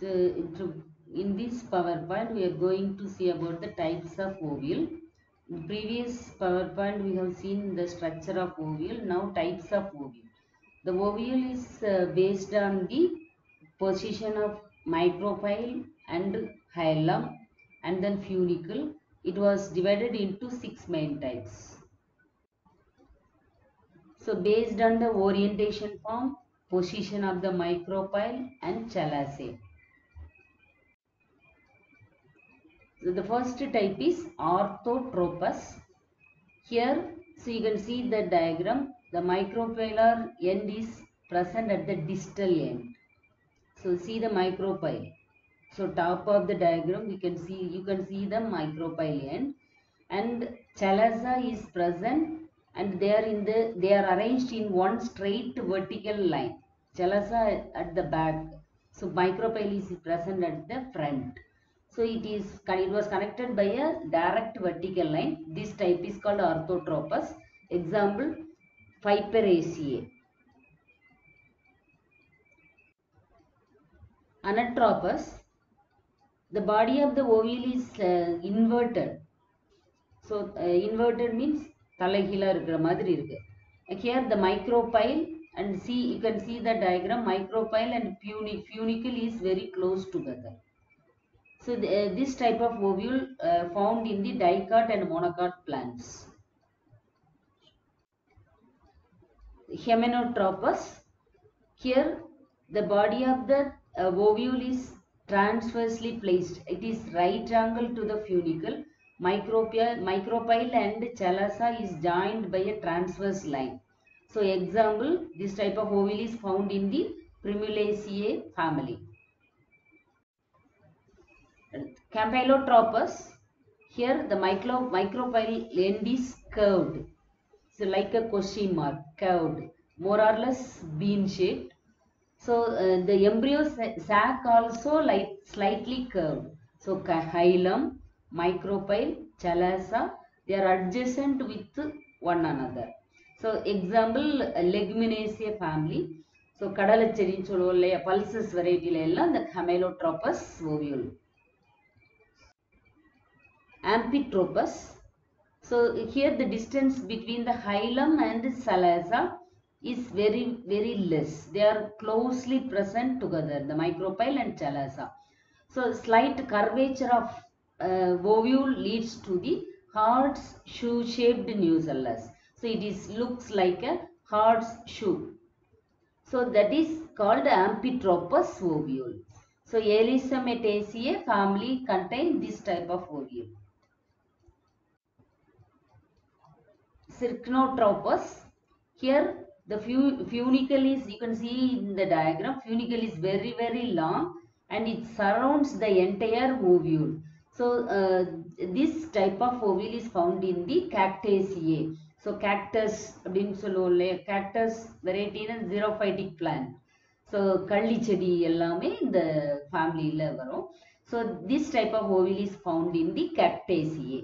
So in this PowerPoint, we are going to see about the types of ovule. In previous PowerPoint, we have seen the structure of ovule. Now types of ovule. The ovule is uh, based on the position of micropyle and hilum and then funicle. It was divided into six main types. So based on the orientation form, position of the micropyle and chalazae. So the first type is orthotropous. Here, so you can see the diagram, the micropylar end is present at the distal end. So see the micropyle. So top of the diagram, you can see you can see the micropyle end, and chalaza is present, and they are in the they are arranged in one straight vertical line. Chalaza at the back. So micropyle is present at the front. So it is it was connected by a direct vertical line. This type is called orthotropous. Example Piperaceae. Anatropous, The body of the ovule is uh, inverted. So uh, inverted means தலைகீழாக இருக்கிற மாதிரி இருக்கு here the and see you can see the diagram micropyle and puni- funicle is very close together. So uh, this type of ovule uh, found in the dicot and monocot plants. Hymenotropous. Here the body of the uh, ovule is transversely placed. It is right angle to the funicle. Micropyle, micropyle and chalaza is joined by a transverse line. So example, this type of ovule is found in the Primulaceae family. Campylotropous. Here the micro, micropyle end is curved. So like a question mark, curved, more or less bean shaped. So uh, the embryo sac also like slightly curved. So hilum, micropyle, chalaza, they are adjacent with one another. So example leguminaceae family. So கடலச்செடின்னு இல்லையா pulses variety எல்லாம் the campylotropous ovule. Amphitropous. So here the distance between the hilum and the chalaza is very very less. They are closely present together the micropyle and chalaza. So slight curvature of uh, ovule leads to the heart's shoe shaped nucellus. So it is looks like a heart's shoe. So that is called amphitropous ovule. So Alismataceae family contain this type of ovule. Circinotropous. Here the fu- funicle is, you can see in the diagram, funicle is very very long and it surrounds the entire ovule. So uh, this type of ovule is found in the Cactaceae. So cactus அப்படின்னு சொல்லுவோம் இல்லையா? Cactus வெரைட்டின்னு xerophytic plant so கள்ளி செடி எல்லாமே இந்த ஃபேமிலியில் வரும். So this type of ovule is found in the Cactaceae